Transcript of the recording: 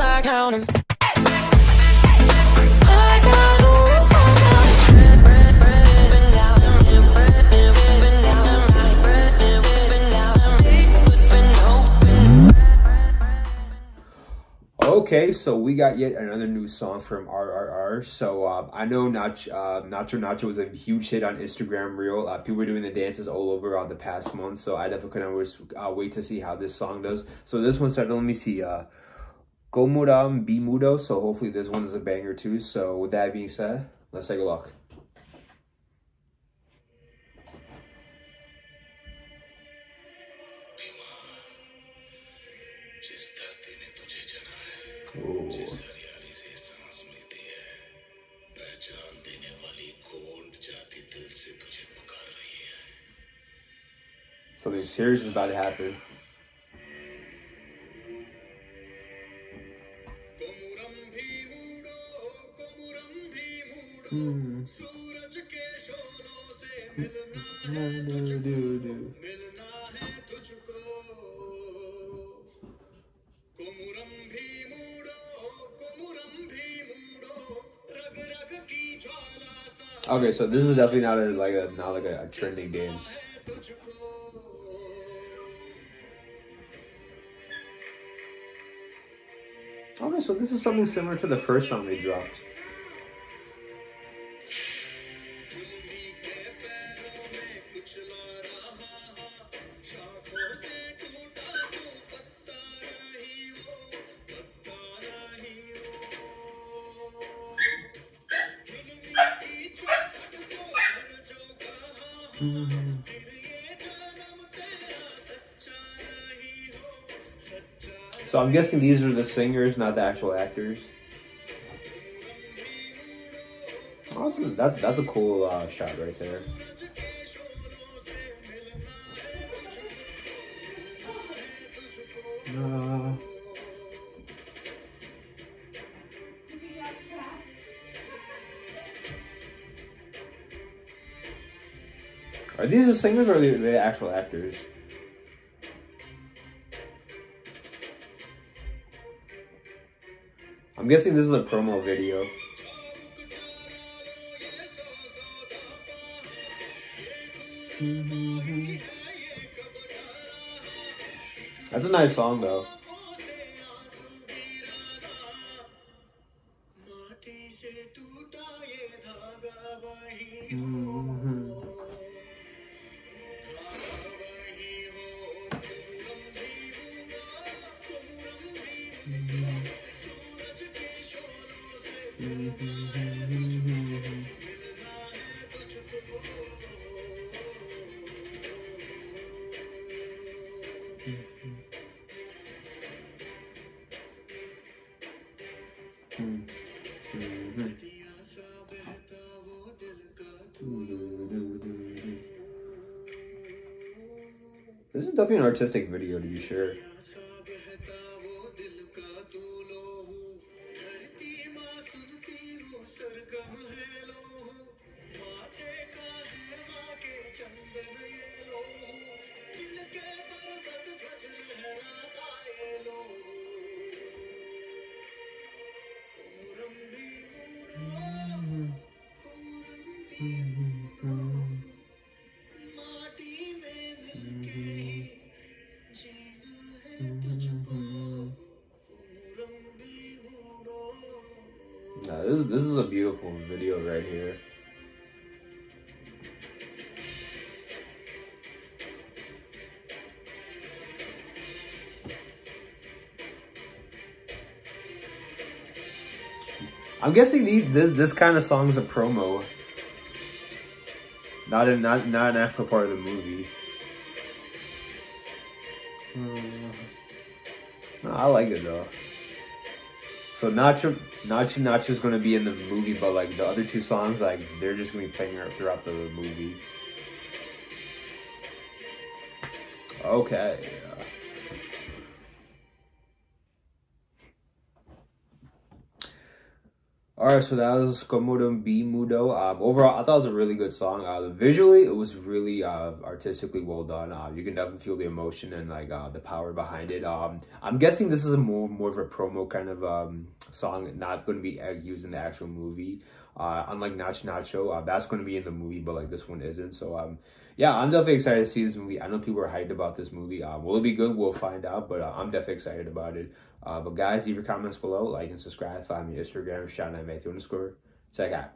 I count 'em. I got moves, I count 'em. Bread, bread, bread, up and down, and bread, and up and down, and right, bread, and up and down, and big, open, open. Okay, so we got yet another new song from RRR. So uh, I know uh, Nacho Nacho was a huge hit on Instagram Reel. Uh, people were doing the dances all over on the past month, so I definitely couldn't uh, wait to see how this song does. So this one started, let me see, uh, Komuram Bheemudo. So hopefully this one is a banger too. So with that being said, let's take a look. So this series is about to happen. Okay, so this is definitely not a, like a not like a, a trending dance. Okay, so this is something similar to the first song they dropped. Mm-hmm. So I'm guessing these are the singers, not the actual actors. Awesome. That's that's a cool uh, shot right there. Uh, are these the singers or are they the actual actors? I'm guessing this is a promo video. That's a nice song though. माटी This is definitely an artistic video to be sure. No, this is this is a beautiful video right here. I'm guessing these, this this kind of song is a promo, not a not not an actual part of the movie. Hmm. No, I like it though. So Nacho Nacho Nacho's gonna be in the movie, but like the other two songs, like they're just gonna be playing throughout the movie. Okay. uh, All right, so that was Komuram Bheemudo. Um, overall, I thought it was a really good song. Uh, visually, it was really uh, artistically well done. Uh, you can definitely feel the emotion and like uh, the power behind it. Um, I'm guessing this is a more more of a promo kind of um, song, not going to be uh, used in the actual movie. Uh, unlike Nach Nacho, uh, that's going to be in the movie, but like this one isn't. So um, yeah, I'm definitely excited to see this movie. I know people are hyped about this movie. Uh, will it be good? We'll find out, but uh, I'm definitely excited about it. Uh, but guys, leave your comments below, like and subscribe. Follow me on Instagram, Shawn Mathew underscore. Check out.